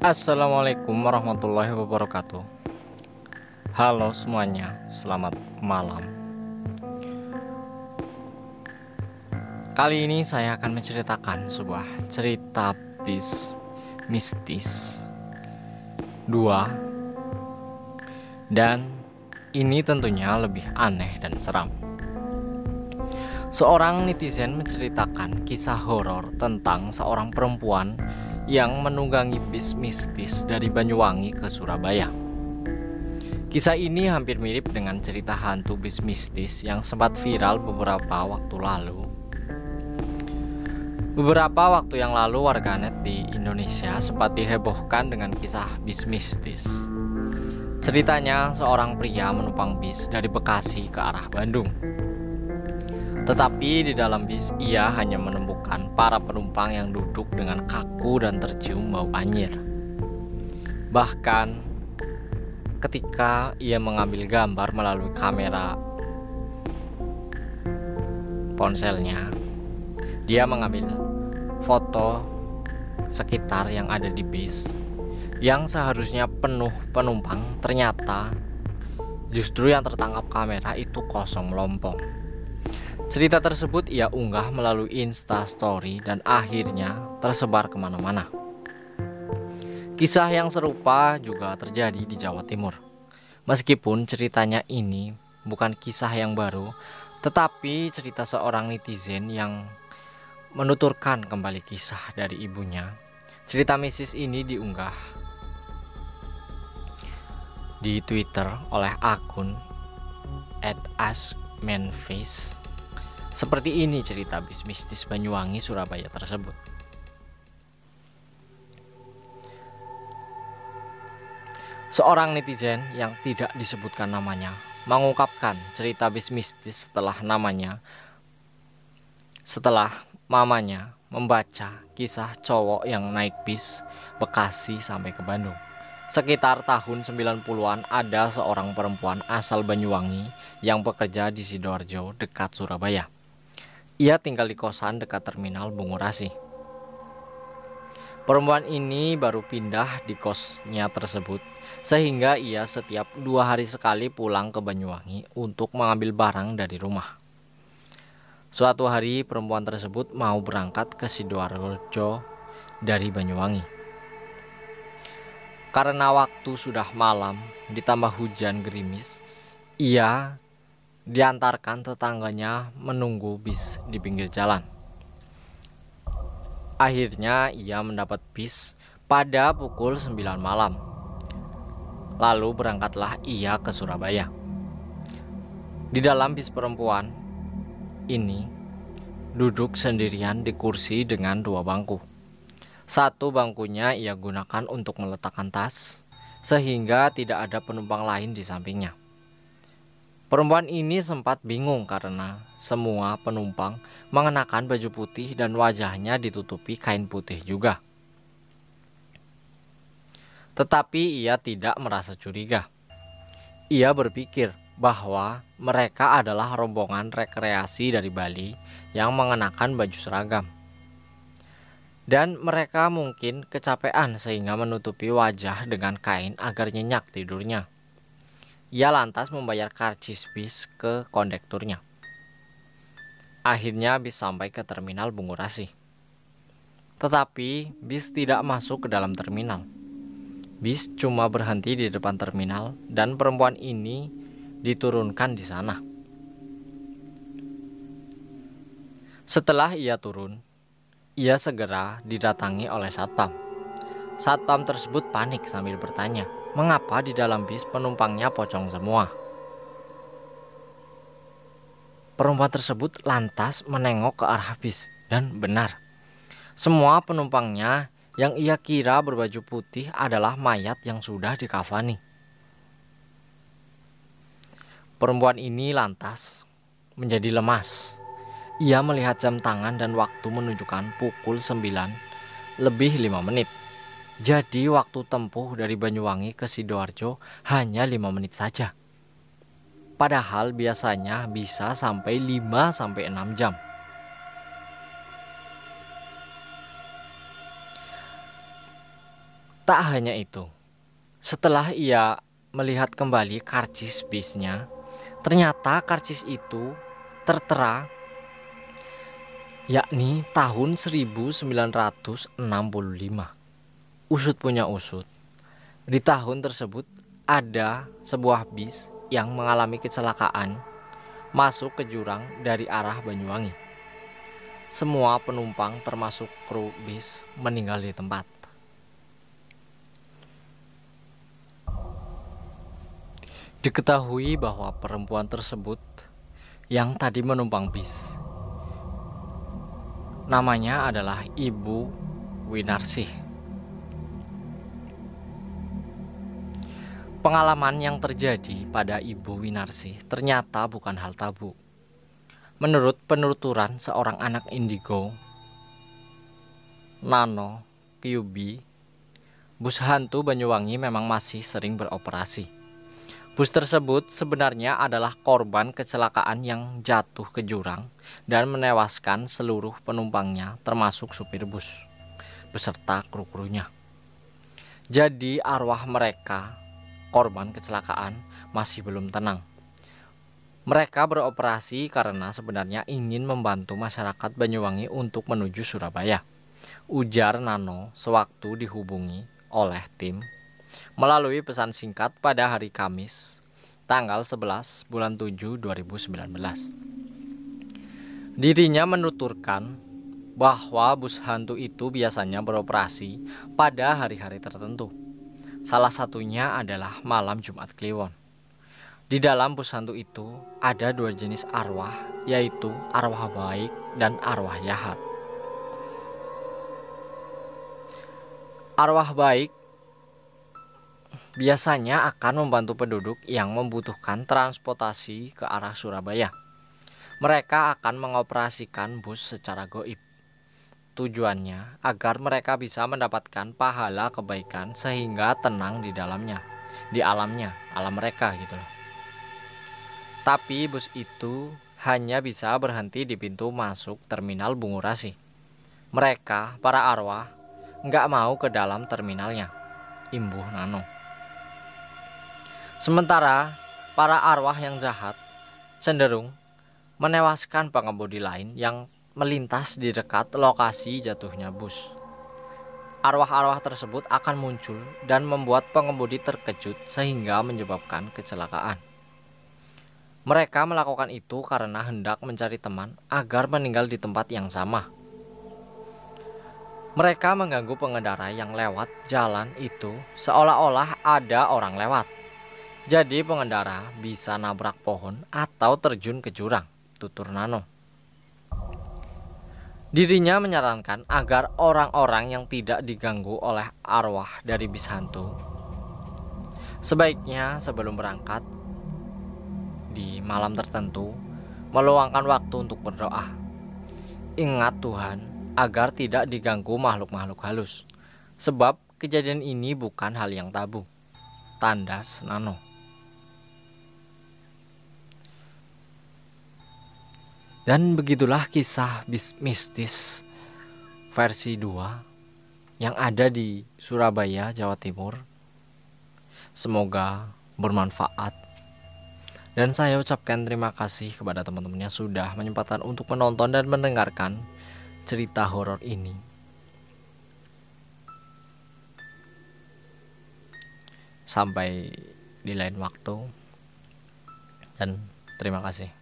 Assalamualaikum warahmatullahi wabarakatuh. Halo semuanya, selamat malam. Kali ini saya akan menceritakan sebuah cerita bis mistis Dua Dan ini tentunya lebih aneh dan seram. Seorang netizen menceritakan kisah horor tentang seorang perempuan yang menunggangi bis mistis dari Banyuwangi ke Surabaya. Kisah ini hampir mirip dengan cerita hantu bis mistis yang sempat viral beberapa waktu lalu. Beberapa waktu yang lalu warganet di Indonesia sempat dihebohkan dengan kisah bis mistis. Ceritanya seorang pria menumpang bis dari Bekasi ke arah Bandung. Tetapi di dalam bis ia hanya menemukan para penumpang yang duduk dengan kaku dan tercium bau anjir. Bahkan ketika ia mengambil gambar melalui kamera ponselnya, dia mengambil foto sekitar yang ada di bis yang seharusnya penuh penumpang ternyata justru yang tertangkap kamera itu kosong melompong. Cerita tersebut ia unggah melalui Insta Story dan akhirnya tersebar ke mana-mana. Kisah yang serupa juga terjadi di Jawa Timur. Meskipun ceritanya ini bukan kisah yang baru, tetapi cerita seorang netizen yang menuturkan kembali kisah dari ibunya. Cerita misis ini diunggah di Twitter oleh akun @askmanface seperti ini cerita bis mistis Banyuwangi, Surabaya tersebut. Seorang netizen yang tidak disebutkan namanya mengungkapkan cerita bis mistis setelah namanya setelah mamanya membaca kisah cowok yang naik bis Bekasi sampai ke Bandung. Sekitar tahun 90-an ada seorang perempuan asal Banyuwangi yang bekerja di Sidoarjo dekat Surabaya. Ia tinggal di kosan dekat terminal Bungurasi. Perempuan ini baru pindah di kosnya tersebut, sehingga ia setiap dua hari sekali pulang ke Banyuwangi untuk mengambil barang dari rumah. Suatu hari perempuan tersebut mau berangkat ke Sidoarjo dari Banyuwangi. Karena waktu sudah malam, ditambah hujan gerimis, ia diantarkan tetangganya menunggu bis di pinggir jalan. Akhirnya ia mendapat bis pada pukul 9 malam. Lalu berangkatlah ia ke Surabaya. Di dalam bis perempuan ini duduk sendirian di kursi dengan dua bangku. Satu bangkunya ia gunakan untuk meletakkan tas, sehingga tidak ada penumpang lain di sampingnya. Perempuan ini sempat bingung karena semua penumpang mengenakan baju putih dan wajahnya ditutupi kain putih juga. Tetapi ia tidak merasa curiga. Ia berpikir bahwa mereka adalah rombongan rekreasi dari Bali yang mengenakan baju seragam. Dan mereka mungkin kecapean sehingga menutupi wajah dengan kain agar nyenyak tidurnya. Ia lantas membayar karcis bis ke kondekturnya. Akhirnya bis sampai ke terminal Bungurasi. Tetapi bis tidak masuk ke dalam terminal. Bis cuma berhenti di depan terminal dan perempuan ini diturunkan di sana. Setelah ia turun, ia segera didatangi oleh satpam. Satpam tersebut panik sambil bertanya, Mengapa di dalam bis penumpangnya pocong semua? Perempuan tersebut lantas menengok ke arah bis dan benar. Semua penumpangnya yang ia kira berbaju putih adalah mayat yang sudah dikafani. Perempuan ini lantas menjadi lemas. Ia melihat jam tangan dan waktu menunjukkan pukul 9 lebih 5 menit. Jadi waktu tempuh dari Banyuwangi ke Sidoarjo hanya lima menit saja. Padahal biasanya bisa sampai 5 sampai 6 jam. Tak hanya itu, setelah ia melihat kembali karcis bisnya, ternyata karcis itu tertera yakni tahun 1965. Usut punya usut. Di tahun tersebut ada sebuah bis yang mengalami kecelakaan masuk ke jurang dari arah Banyuwangi. Semua penumpang termasuk kru bis meninggal di tempat. Diketahui bahwa perempuan tersebut yang tadi menumpang bis namanya adalah Ibu Winarsih. Pengalaman yang terjadi pada Ibu Winarsi ternyata bukan hal tabu. Menurut penuturan seorang anak indigo, Nano Kyubi, bus hantu Banyuwangi memang masih sering beroperasi. Bus tersebut sebenarnya adalah korban kecelakaan yang jatuh ke jurang dan menewaskan seluruh penumpangnya termasuk supir bus beserta kru-krunya. Jadi arwah mereka korban kecelakaan masih belum tenang. Mereka beroperasi karena sebenarnya ingin membantu masyarakat Banyuwangi untuk menuju Surabaya. Ujar Nano sewaktu dihubungi oleh tim melalui pesan singkat pada hari Kamis, tanggal 11 bulan 7 2019. Dirinya menuturkan bahwa bus hantu itu biasanya beroperasi pada hari-hari tertentu Salah satunya adalah malam Jumat Kliwon. Di dalam bus hantu itu ada dua jenis arwah, yaitu arwah baik dan arwah jahat. Arwah baik biasanya akan membantu penduduk yang membutuhkan transportasi ke arah Surabaya. Mereka akan mengoperasikan bus secara goib. Tujuannya agar mereka bisa mendapatkan pahala kebaikan sehingga tenang di dalamnya, di alamnya, alam mereka gitu loh. Tapi bus itu hanya bisa berhenti di pintu masuk terminal Bungurasi. Mereka, para arwah, nggak mau ke dalam terminalnya. Imbuh Nano. Sementara para arwah yang jahat cenderung menewaskan pengemudi lain yang melintas di dekat lokasi jatuhnya bus. Arwah-arwah tersebut akan muncul dan membuat pengemudi terkejut sehingga menyebabkan kecelakaan. Mereka melakukan itu karena hendak mencari teman agar meninggal di tempat yang sama. Mereka mengganggu pengendara yang lewat jalan itu seolah-olah ada orang lewat. Jadi pengendara bisa nabrak pohon atau terjun ke jurang, tutur Nano. Dirinya menyarankan agar orang-orang yang tidak diganggu oleh arwah dari bis hantu sebaiknya sebelum berangkat di malam tertentu meluangkan waktu untuk berdoa. Ingat Tuhan agar tidak diganggu makhluk-makhluk halus. Sebab kejadian ini bukan hal yang tabu. Tandas Nano. Dan begitulah kisah mistis versi 2 yang ada di Surabaya, Jawa Timur. Semoga bermanfaat. Dan saya ucapkan terima kasih kepada teman-teman yang sudah menyempatkan untuk menonton dan mendengarkan cerita horor ini. Sampai di lain waktu. Dan terima kasih.